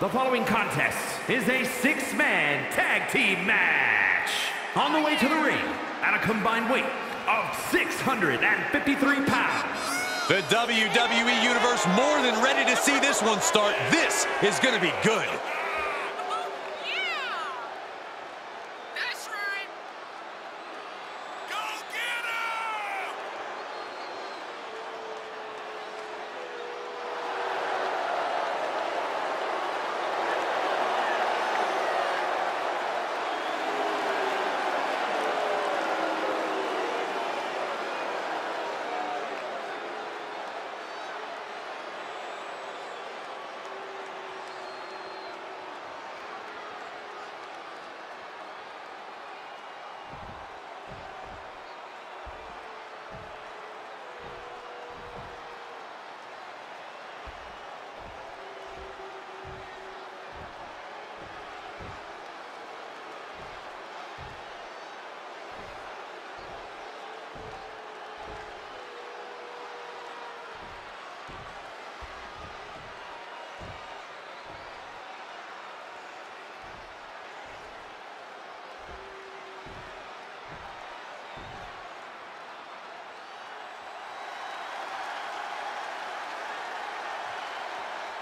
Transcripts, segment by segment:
The following contest is a six-man tag team match. On the way to the ring, at a combined weight of 653 pounds. The WWE Universe more than ready to see this one start. This is going to be good.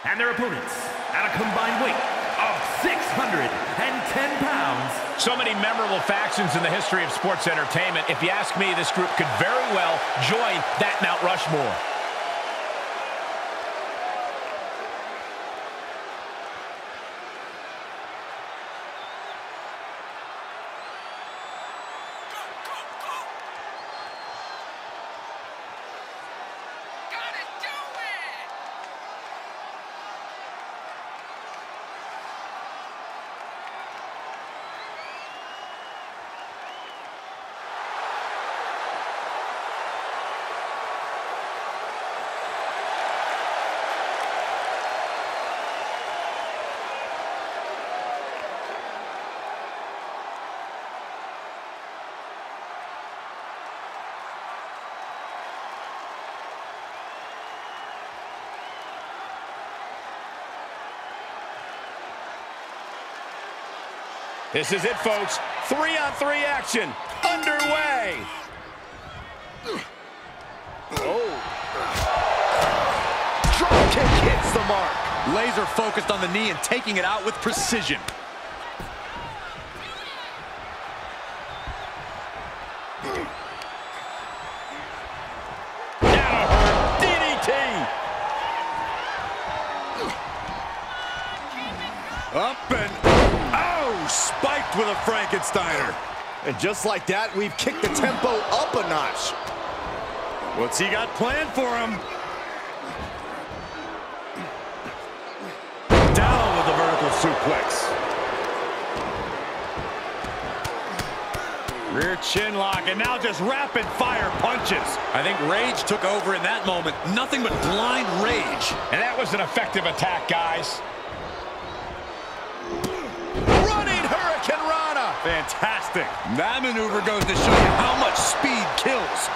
And their opponents, at a combined weight of 610 pounds. So many memorable factions in the history of sports entertainment. If you ask me, this group could very well join that Mount Rushmore. This is it, folks. Three-on-three 3 action underway. Oh. Drop kick hits the mark. Laser focused on the knee and taking it out with precision. With a Frankensteiner. And just like that, we've kicked the tempo up a notch. What's he got planned for him? Down with the vertical suplex. Rear chin lock, and now just rapid fire punches. I think rage took over in that moment. Nothing but blind rage. And that was an effective attack, guys. Fantastic. That maneuver goes to show you how much speed kills.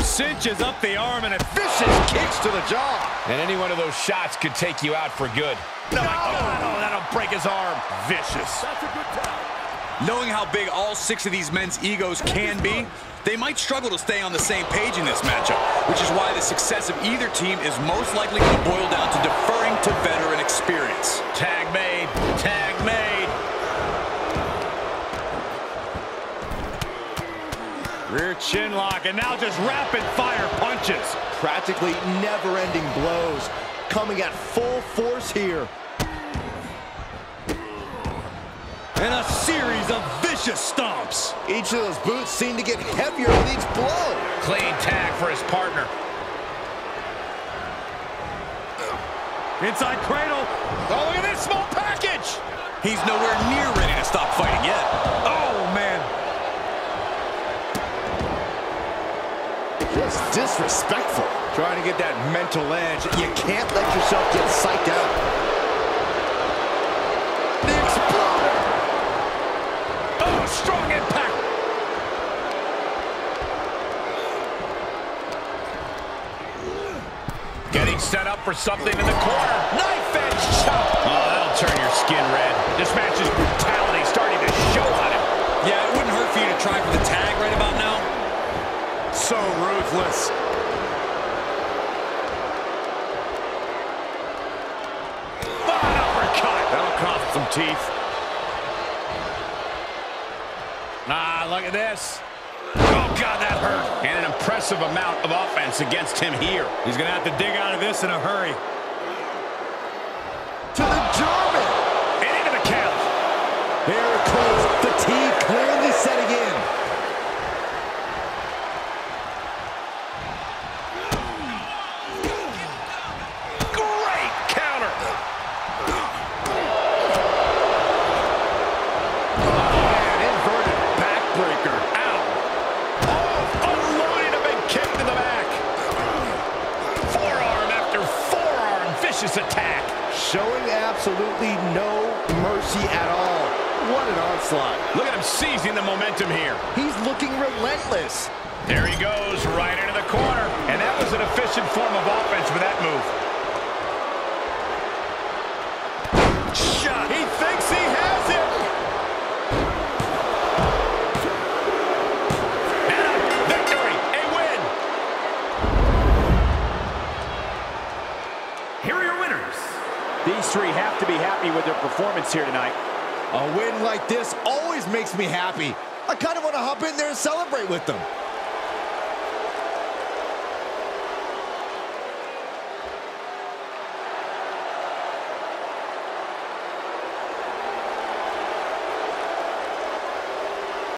Cinches up the arm and a vicious kicks to the jaw. And any one of those shots could take you out for good. No, my God. Oh, that'll break his arm. Vicious. That's a good tell. Knowing how big all six of these men's egos can be, they might struggle to stay on the same page in this matchup, which is why the success of either team is most likely going to boil down to deferring to veteran experience. Tag made. Tag made. Rear chin lock, and now just rapid fire punches. Practically never-ending blows coming at full force here. And a series of vicious stomps. Each of those boots seem to get heavier with each blow. Clean tag for his partner. Inside cradle. Oh, look at this small package. He's nowhere near ready to stop fighting yet. Oh, man. Just disrespectful. Trying to get that mental edge. You can't let yourself get psyched out. For for something in the corner. Knife edge chop. Oh, that'll turn your skin red. This match's brutality starting to show on him. Yeah, it wouldn't hurt for you to try for the tag right about now. So ruthless. Uppercut. That'll cost some teeth. Ah, look at this. Oh, God, that hurt. And an impressive amount of offense against him here. He's going to have to dig out of this in a hurry. Absolutely no mercy at all. What an onslaught. Look at him seizing the momentum here. He's looking relentless. There he goes, right into the corner. And that was an efficient form of offense for that have to be happy with their performance here tonight. A win like this always makes me happy. I kind of want to hop in there and celebrate with them.